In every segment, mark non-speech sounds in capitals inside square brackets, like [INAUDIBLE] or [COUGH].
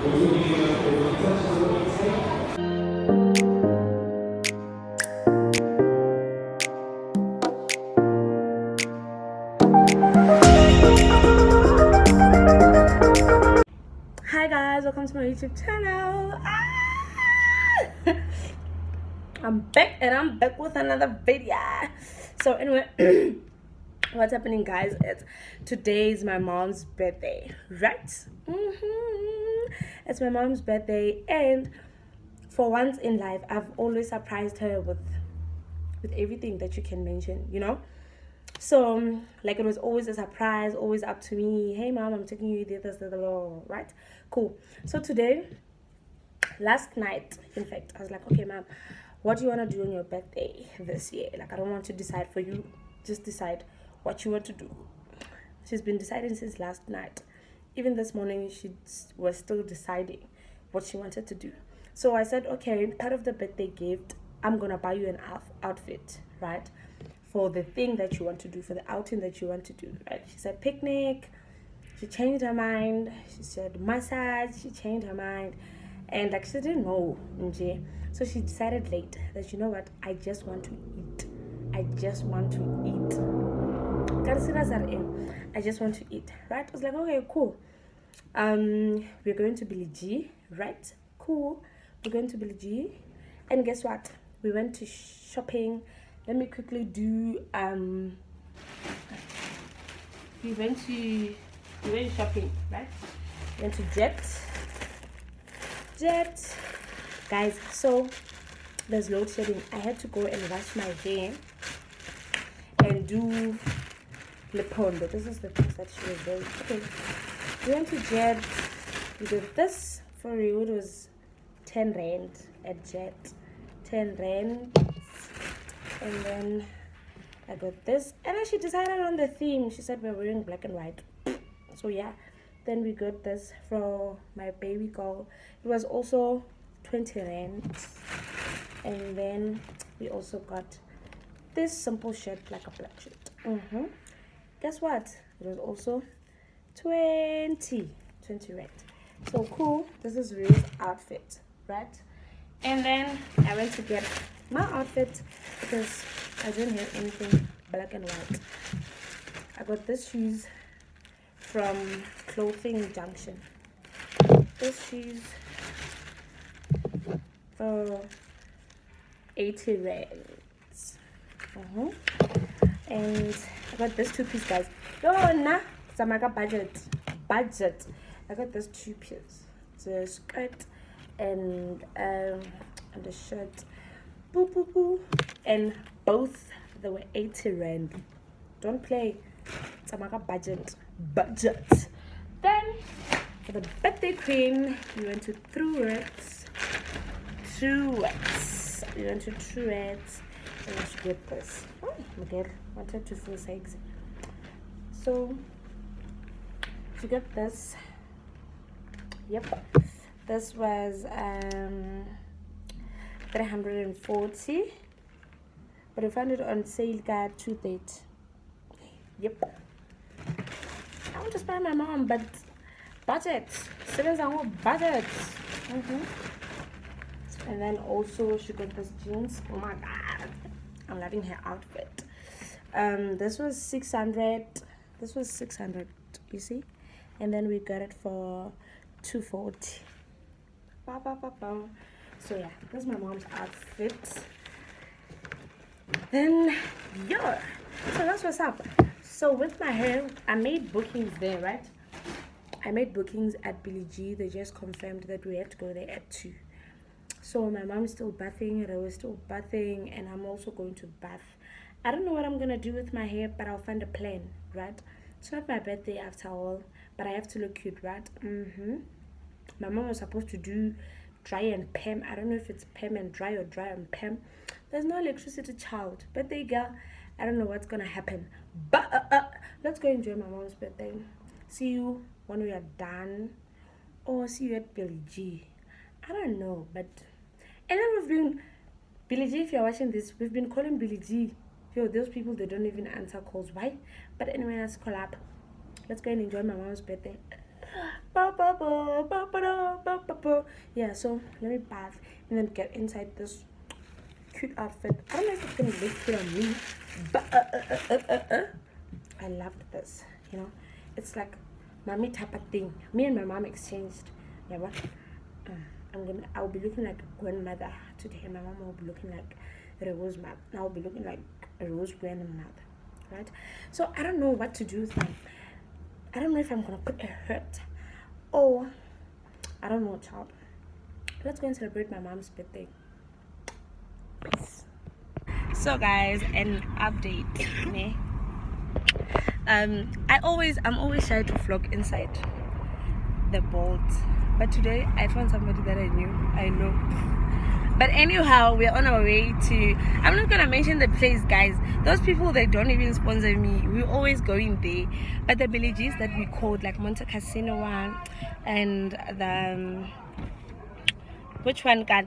Hi guys, welcome to my YouTube channel. Ah! [LAUGHS] I'm back and I'm back with another video. So anyway, [CLEARS THROAT] what's happening guys? It's today is my mom's birthday, right? Mm-hmm. It's my mom's birthday and for once in life, I've always surprised her with with everything that you can mention, you know? So, um, like, it was always a surprise, always up to me. Hey, mom, I'm taking you this, this, this, right? Cool. So, today, last night, in fact, I was like, okay, mom, what do you want to do on your birthday this year? Like, I don't want to decide for you, just decide what you want to do. She's been deciding since last night. Even this morning, she was still deciding what she wanted to do. So, I said, okay, part of the birthday gift, I'm gonna buy you an outfit, right? for the thing that you want to do, for the outing that you want to do, right? She said picnic. She changed her mind. She said massage. She changed her mind. And like she didn't know, okay? So she decided late that you know what? I just want to eat. I just want to eat. I just want to eat, right? I was like, okay, cool. Um, we're going to Billy G, right? Cool. We're going to Billy G. And guess what? We went to shopping let me quickly do um we went to we went shopping right went to jet jet guys so there's load shedding i had to go and wash my hair and do lepondo this is the things that she was doing okay. We went to jet. We did this for you it was 10 rand at jet. 10 rand. And then I got this. And then she decided on the theme. She said we're wearing black and white. [SNIFFS] So yeah. Then we got this for my baby girl. It was also 20 rand. And then we also got this simple shirt like a black shirt. Mm -hmm. Guess what? It was also 20 20 rand so cool. This is Ray's outfit right? And then I went to get my outfit because I didn't have anything black and white. I got this shoes from clothing junction. This shoes for 80 rands uh -huh. and got this two piece guys. No nah I got budget budget. I got this two piece it's a skirt and um and a shirt. Boo, boo, boo. and both they were 80 rand. Don't play. It's a budget budget. Then for the birthday cream we went to Truworths Truworths we went to Truworths and let's get this oh Miguel wanted to feel sexy so to get this yep this was um 340 but I found it on sale got 230 yep. I want to spend my mom but budget students are budget. Mm -hmm. and then also she got this jeans. Oh my god I'm loving her outfit. Um this was 600 this was 600 you see? And then we got it for 240 ba, ba, ba, ba so yeah that's my mom's outfit. Then yeah so that's what's up. So with my hair i made bookings there right? I made bookings at billy g they just confirmed that we have to go there at two so my mom's still bathing and i was still bathing and i'm also going to bath. I don't know what i'm gonna do with my hair but i'll find a plan right? It's not my birthday after all but i have to look cute right? Mm-hmm. My mom was supposed to do dry and perm. I don't know if it's perm and dry or dry and perm. There's no electricity child. But they go i don't know what's gonna happen. But uh, uh, let's go enjoy my mom's birthday. See you when we are done or see you at billy g. I don't know but and then we've been billy g if you're watching this we've been calling billy g yo those people they don't even answer calls. Why? But anyway let's call up. Let's go and enjoy my mom's birthday. Yeah so let me bath. And then get inside this cute outfit. I don't know if it's gonna look good on me but uh, uh, uh, uh, uh, uh. i loved this you know? It's like mommy type of thing. Me and my mom exchanged. Yeah what? Uh, i'm gonna i'll be looking like a grandmother today my mom will be looking like a rose mom i'll be looking like a rose grandmother right? So i don't know what to do with them i don't know if i'm gonna put a hurt or i don't know child. Let's go and celebrate my mom's birthday. Peace. so guys an update [COUGHS] me. Um i always i'm always shy to vlog inside the boat but today i found somebody that i knew. I know. But anyhow we're on our way to i'm not gonna mention the place guys. Those people they don't even sponsor me. We're always going there. But the villages that we called like monte casino one and the um, which one got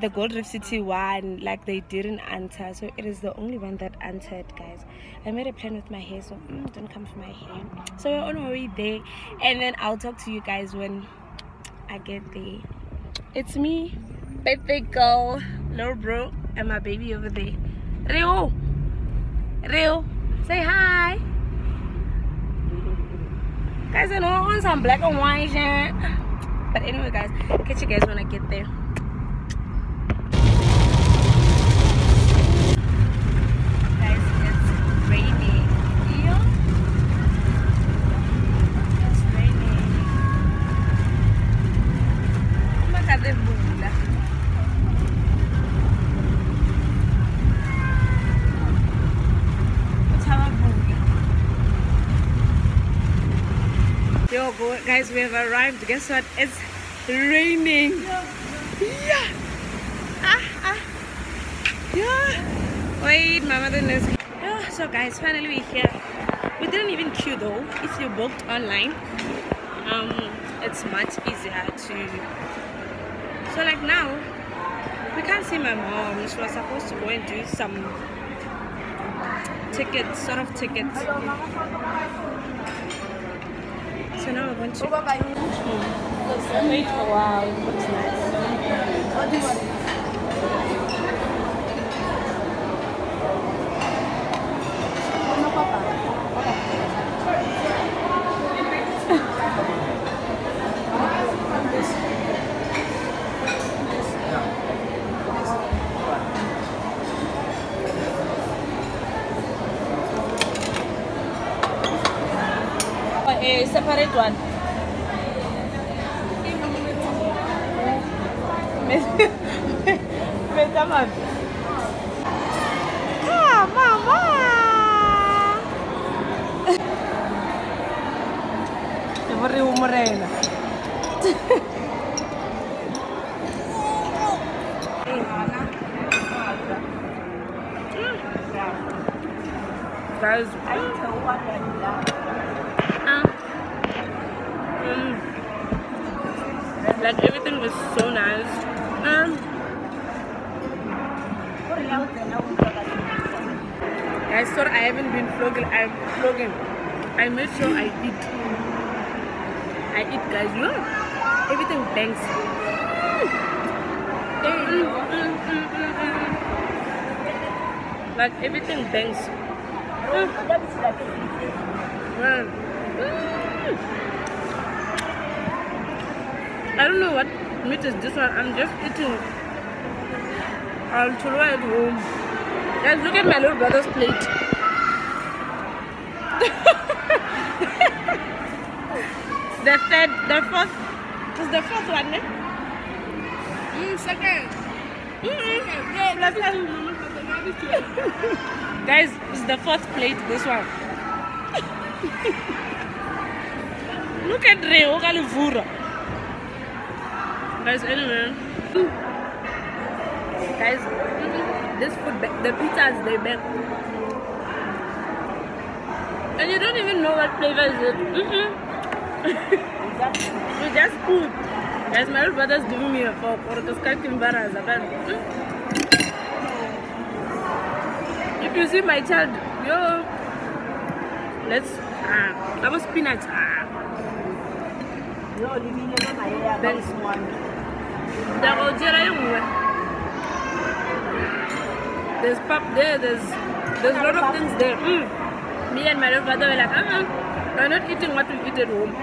the gold reef city one like they didn't answer. So it is the only one that answered guys. I made a plan with my hair so mm, don't come for my hair. So we're on our way there. And then i'll talk to you guys when i get there it's me baby girl little bro and my baby over there. Reo Reo say hi. Guys i know i want some black and white shirt but anyway guys catch you guys when i get there. Guys it's raining yeah it's raining uma cadê bula Yo, go, guys, we have arrived. Guess what? It's raining. Yeah. Ah, ah. Yeah. Wait, my mother knows. Yeah, so, guys, finally we're here. We didn't even queue though. If you booked online, um, it's much easier to. So, like now, we can't see my mom. She was supposed to go and do some tickets, sort of tickets. So now we're going to mm. wait for a while. It looks nice. A separate one. Meta mami. Ah, mama. Eu vou rir o morena. Guys, um, like everything was so nice. Um, I thought I haven't been vlogging. I'm vlogging. I made sure I eat. I eat, guys. You know, everything bangs. Mm, mm, mm. Like everything bangs. Mm. Mm. Mm. I don't know what meat is this one. I'm just eating I'll Altura at home. Guys, look at my little brother's plate. [LAUGHS] the third, the fourth, is the fourth one, eh? Mm, second. Mm-mm. [LAUGHS] Guys, it's the fourth plate, this one. [LAUGHS] look at Reo Kalivura. Guys, anyway. Guys, this food, ba- the pizzas they make. And you don't even know what flavor is it. [LAUGHS] We just food. Guys, my little brother's giving me a fork. Or the sky embarrassed. If you see my child, yo, let's, ah, that was spinach. Ah. No, living in my area, Then- one. They're going to There's pop there, there's there's a lot of things there. Mm. Me and my brother were like, uh-uh, we're not eating what we eat at home.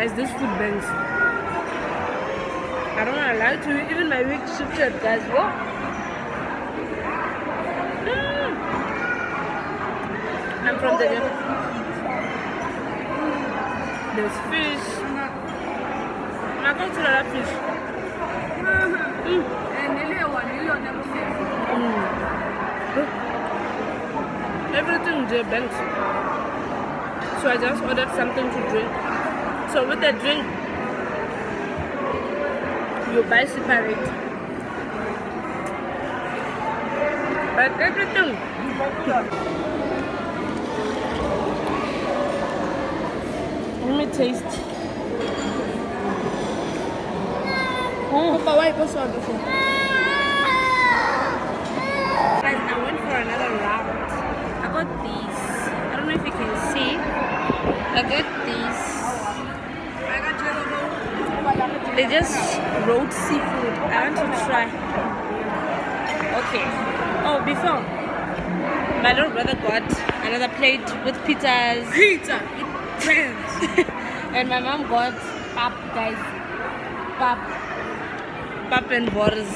guys, this food bangs. I don't want to lie to you, even my week shifted, guys. What? Mm. I'm from the There's fish. I'm going to that fish. Mm. Everything there banks. So I just ordered something to drink. So with the drink, you buy separate. But everything. Taste. Oh. Papa, why you so before? Guys, I went for another round. I got these. I don't know if you can see. I got these. They just rolled seafood. I want to try. Okay. Oh, before. My little brother got another plate with pizzas. Pizza. It trends. [LAUGHS] and my mom got pap, guys. Pap. Pap and borders.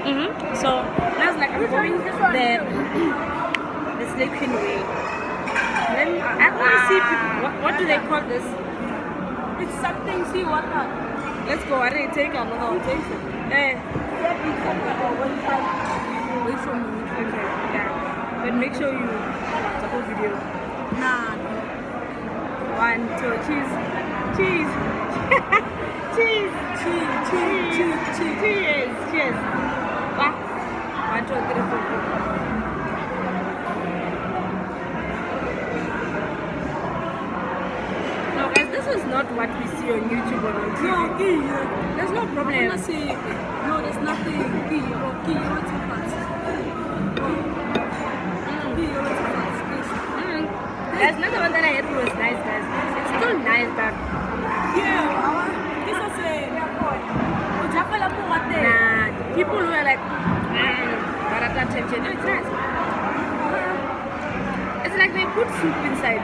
Mm-hmm. So, now it's like I'm going the, [CLEARS THROAT] the sleeping way. Then I want to see people. What, what do they call this? It's something, see what not. Let's go. I didn't take another one. Take it. Eh. Wait for me. Okay. Yeah. But make sure you watch the whole video. Nah. One, two, cheese. Cheese. cheese. Cheese, cheese, cheese, cheese. Cheers. Cheers. Ah. One, two, three, four. No, guys, this is not what we see on YouTube or on TV. No. There's no problem. gonna say, no, there's nothing. Guys, not the one that I had was nice, guys. It's still nice, but Yeah, this is a, nah, people who are like, mm, attention, it's nice. It's like they put soup inside.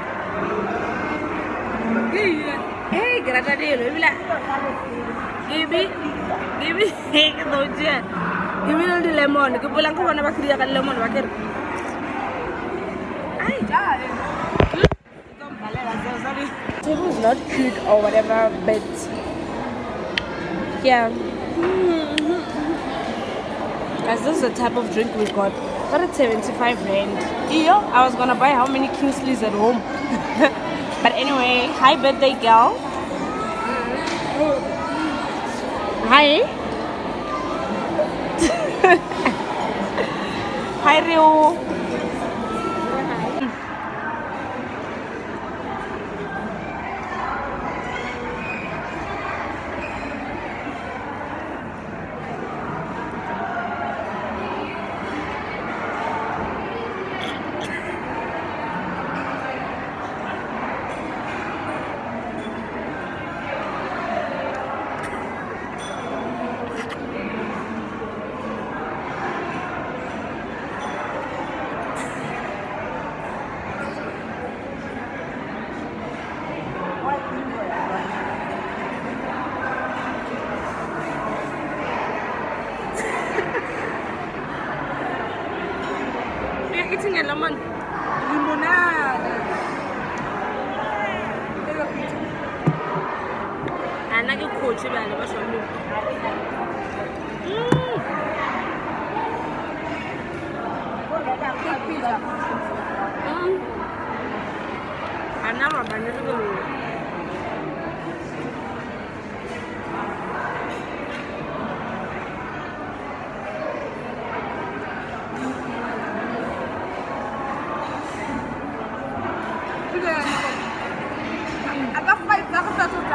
Hey, you be like, give me, give me, hey, [LAUGHS] ke tlo tšea. give me lemon. Ke bona ba kry ka lemon ba kere. Ai, table is not cute or whatever, but yeah. [LAUGHS] Guys, this is the type of drink we got. Got it 75 rand. Yo, I was gonna buy how many Kingsleys at home. [LAUGHS] but anyway, hi birthday girl. Hi. [LAUGHS] hi Reo. We're eating a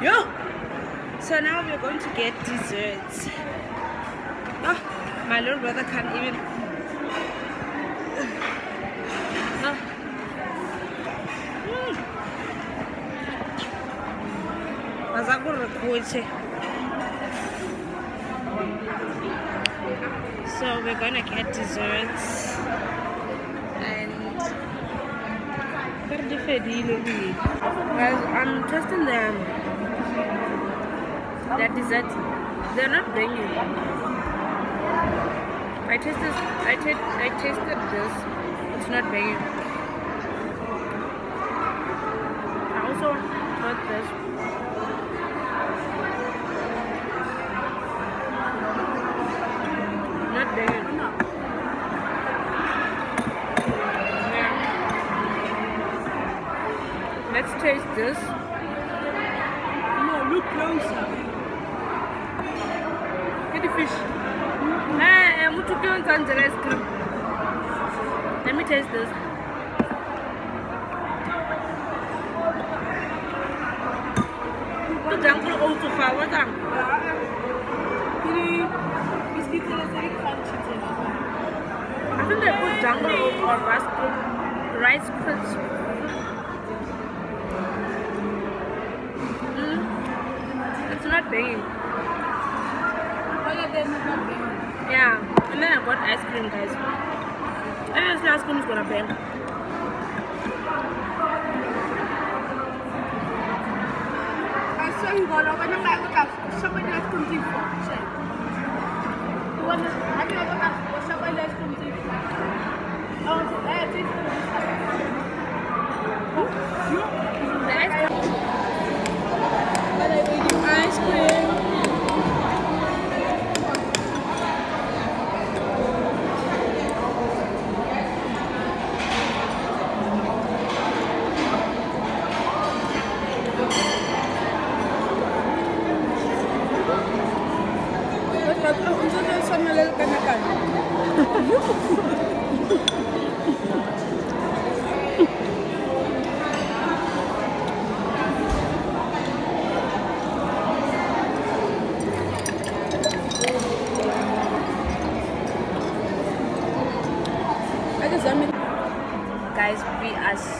Yo. So now we're going to get desserts. Oh, my little brother can't even. No. Mm. Mazakurekoche. So we're gonna get desserts and I'm testing them. That dessert. They're not tasted I tasted I tasted this. It's not banging. I also got this. Not banging. Yeah. Let's taste this. To go ice cream. Let me taste this. The jungle also far. What's that? Ini biscuit ini sering crunchy. I think they put jungle oats or rice crisp. Rice crisp. Mm. It's not banging. All of them is not banging. Yeah, and then I got ice cream, guys. Obviously, ice cream is gonna bang. I saw you go over I got somebody else comes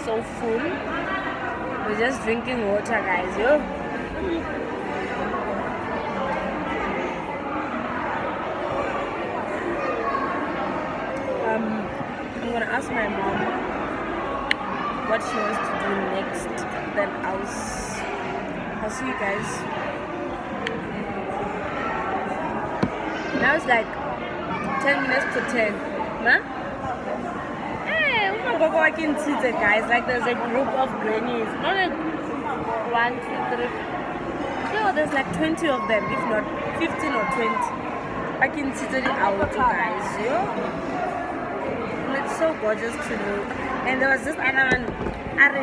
so full. We're just drinking water, guys. Yo. Um, I'm gonna ask my mom what she wants to do next. Then I'll, I'll see you guys. Now it's like 10 minutes to 10. Huh? I can see the guys. Like there's a group of grannies. Not like one, two, three. No, there's like 20 of them, if not 15 or 20. I can see the out guys. And it's so gorgeous to look. And there was this other one. Are,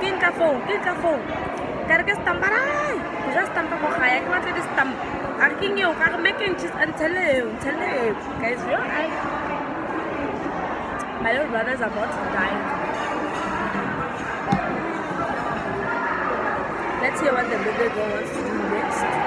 kin ka phone, kin ka phone. Kare ke stampa rai. Just stampa ko kaya ke. Are king yo, ka make and cheese and tell you, tell you. Guys, I my little brother's about to die. Let's hear what the little girl wants to do next.